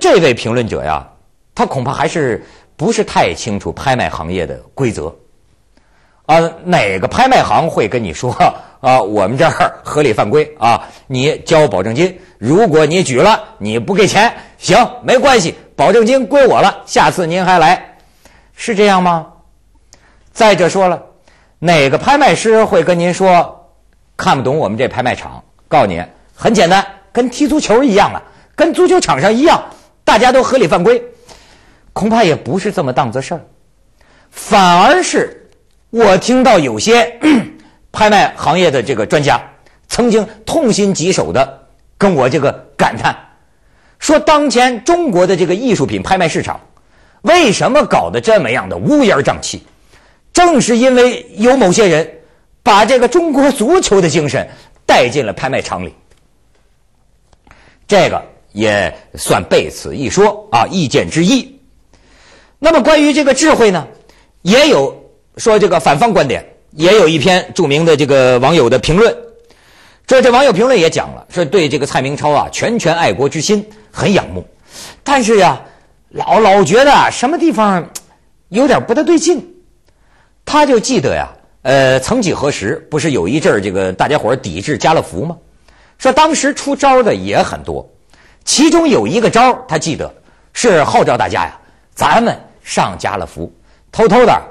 这位评论者呀，他恐怕还是不是太清楚拍卖行业的规则啊？哪个拍卖行会跟你说 啊？我们这儿合理犯规啊？你交保证金，如果你举了你不给钱，行，没关系，保证金归我了，下次您还来，是这样吗？再者说了，哪个拍卖师会跟您说看不懂我们这拍卖场？告诉你，很简单，跟踢足球一样了。跟足球场上一样，大家都合理犯规，恐怕也不是这么档子事儿，反而是我听到有些 拍卖行业的这个专家曾经痛心疾首的跟我这个感叹，说当前中国的这个艺术品拍卖市场为什么搞得这么样的乌烟瘴气？正是因为有某些人把这个中国足球的精神带进了拍卖场里，这个。也算被此一说啊，意见之一。那么关于这个智慧呢，也有说这个反方观点，也有一篇著名的这个网友的评论。这这网友评论也讲了，说对这个蔡明超啊，拳拳爱国之心很仰慕，但是呀，老老觉得什么地方有点不太对劲。他就记得呀，呃，曾几何时，不是有一阵儿这个大家伙抵制家乐福吗？说当时出招的也很多。其中有一个招他记得是号召大家呀，咱们上家乐福，偷偷的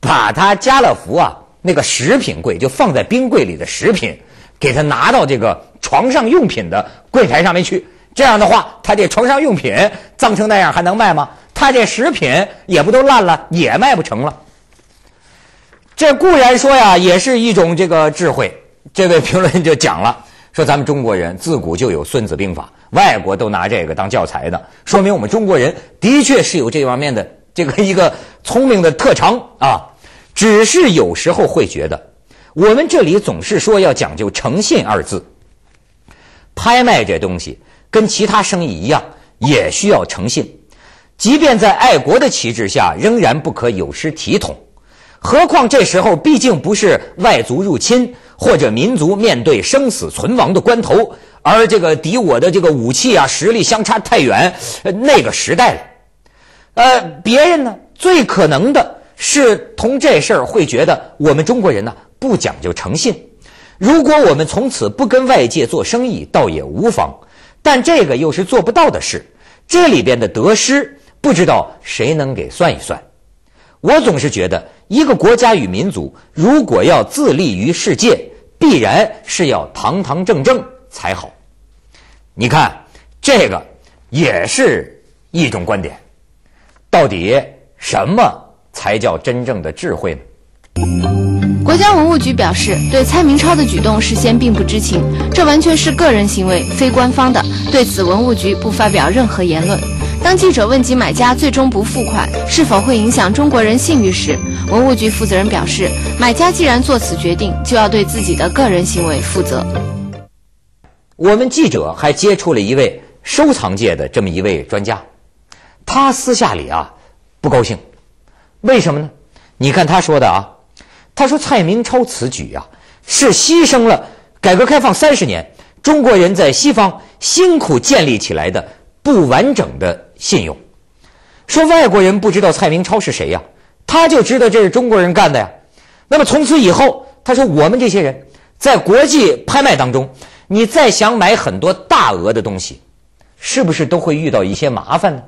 把他家乐福啊那个食品柜，就放在冰柜里的食品，给他拿到这个床上用品的柜台上面去。这样的话，他这床上用品脏成那样还能卖吗？他这食品也不都烂了，也卖不成了。这固然说呀，也是一种这个智慧。这位评论就讲了。说咱们中国人自古就有《孙子兵法》，外国都拿这个当教材的，说明我们中国人的确是有这方面的这个一个聪明的特长啊。只是有时候会觉得，我们这里总是说要讲究诚信二字。拍卖这东西跟其他生意一样，也需要诚信，即便在爱国的旗帜下，仍然不可有失体统。何况这时候毕竟不是外族入侵。或者民族面对生死存亡的关头，而这个敌我的这个武器啊实力相差太远，那个时代了。呃，别人呢最可能的是同这事儿会觉得我们中国人呢不讲究诚信。如果我们从此不跟外界做生意，倒也无妨。但这个又是做不到的事，这里边的得失，不知道谁能给算一算。我总是觉得，一个国家与民族如果要自立于世界，必然是要堂堂正正才好。你看，这个也是一种观点。到底什么才叫真正的智慧呢？国家文物局表示，对蔡明超的举动事先并不知情，这完全是个人行为，非官方的。对此，文物局不发表任何言论。当记者问及买家最终不付款是否会影响中国人信誉时，文物局负责人表示，买家既然做此决定，就要对自己的个人行为负责。我们记者还接触了一位收藏界的这么一位专家，他私下里啊不高兴，为什么呢？你看他说的啊，他说蔡明超此举啊是牺牲了改革开放三十年中国人在西方辛苦建立起来的不完整的。信用，说外国人不知道蔡明超是谁呀？他就知道这是中国人干的呀。那么从此以后，他说我们这些人在国际拍卖当中，你再想买很多大额的东西，是不是都会遇到一些麻烦呢？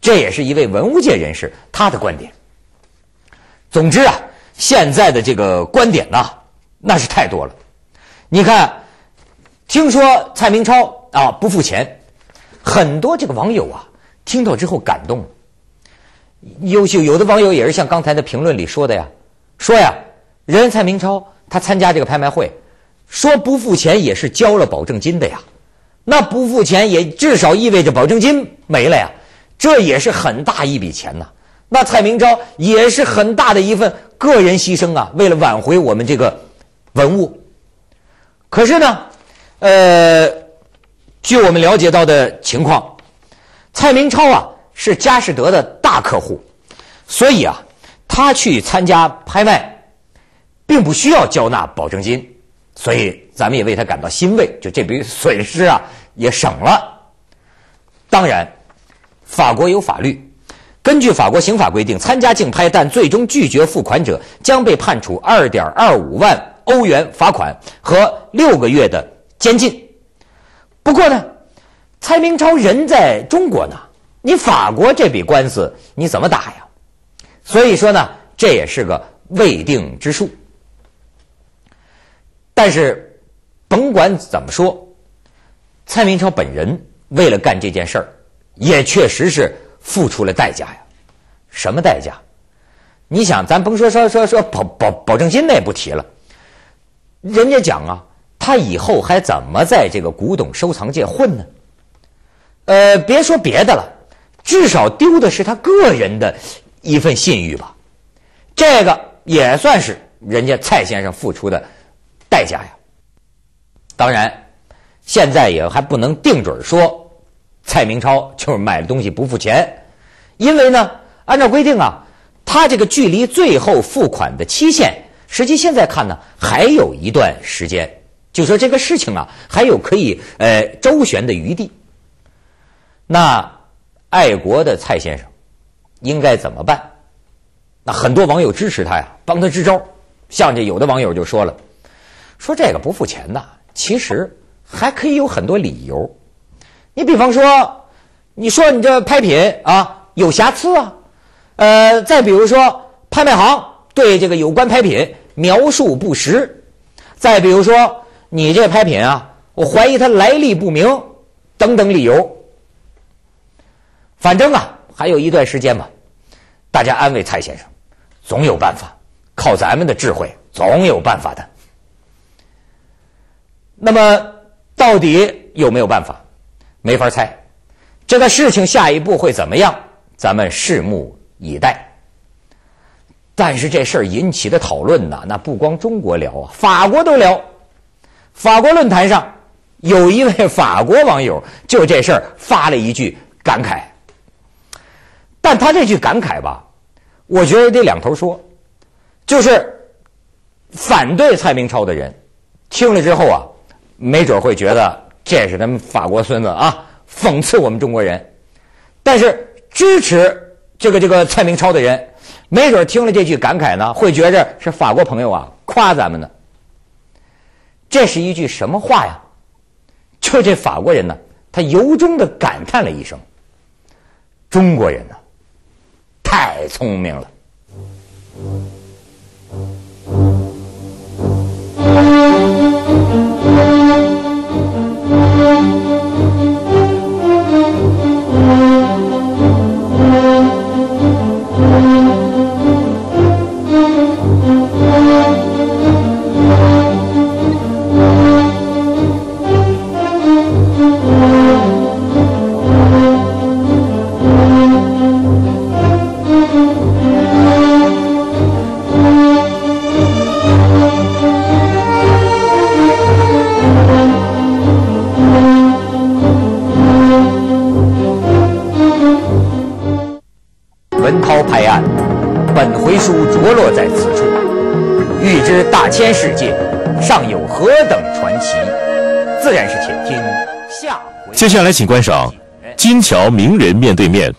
这也是一位文物界人士他的观点。总之啊，现在的这个观点呐，那是太多了。你看，听说蔡明超啊不付钱。很多这个网友啊，听到之后感动，优秀有的网友也是像刚才的评论里说的呀，说呀，人蔡明超他参加这个拍卖会，说不付钱也是交了保证金的呀，那不付钱也至少意味着保证金没了呀，这也是很大一笔钱呐。那蔡明超也是很大的一份个人牺牲啊，为了挽回我们这个文物。可是呢，呃。据我们了解到的情况，蔡明超啊是佳士得的大客户，所以啊，他去参加拍卖，并不需要交纳保证金，所以咱们也为他感到欣慰，就这笔损失啊也省了。当然，法国有法律，根据法国刑法规定，参加竞拍但最终拒绝付款者将被判处二点二五万欧元罚款和六个月的监禁。不过呢，蔡明超人在中国呢，你法国这笔官司你怎么打呀？所以说呢，这也是个未定之数。但是，甭管怎么说，蔡明超本人为了干这件事儿，也确实是付出了代价呀。什么代价？你想，咱甭说说说说保保保证金那不提了，人家讲啊。他以后还怎么在这个古董收藏界混呢？呃，别说别的了，至少丢的是他个人的一份信誉吧。这个也算是人家蔡先生付出的代价呀。当然，现在也还不能定准说蔡明超就是买了东西不付钱，因为呢，按照规定啊，他这个距离最后付款的期限，实际现在看呢，还有一段时间。就说这个事情啊，还有可以呃周旋的余地。那爱国的蔡先生应该怎么办？那很多网友支持他呀，帮他支招。像这有的网友就说了，说这个不付钱呐，其实还可以有很多理由。你比方说，你说你这拍品啊有瑕疵啊，呃，再比如说拍卖行对这个有关拍品描述不实，再比如说。你这拍品啊，我怀疑它来历不明，等等理由。反正啊，还有一段时间吧，大家安慰蔡先生，总有办法，靠咱们的智慧，总有办法的。那么，到底有没有办法？没法猜。这个事情下一步会怎么样？咱们拭目以待。但是这事儿引起的讨论呐，那不光中国聊啊，法国都聊。法国论坛上，有一位法国网友就这事儿发了一句感慨，但他这句感慨吧，我觉得得两头说，就是反对蔡明超的人听了之后啊，没准会觉得这是他们法国孙子啊，讽刺我们中国人；但是支持这个这个蔡明超的人，没准听了这句感慨呢，会觉着是法国朋友啊夸咱们呢。这是一句什么话呀？就这法国人呢，他由衷的感叹了一声：“中国人呢，太聪明了。”文涛拍案本回书着落在此处。欲知大千世界上有何等传奇？自然是请听下回。接下来请观赏金桥名人面对面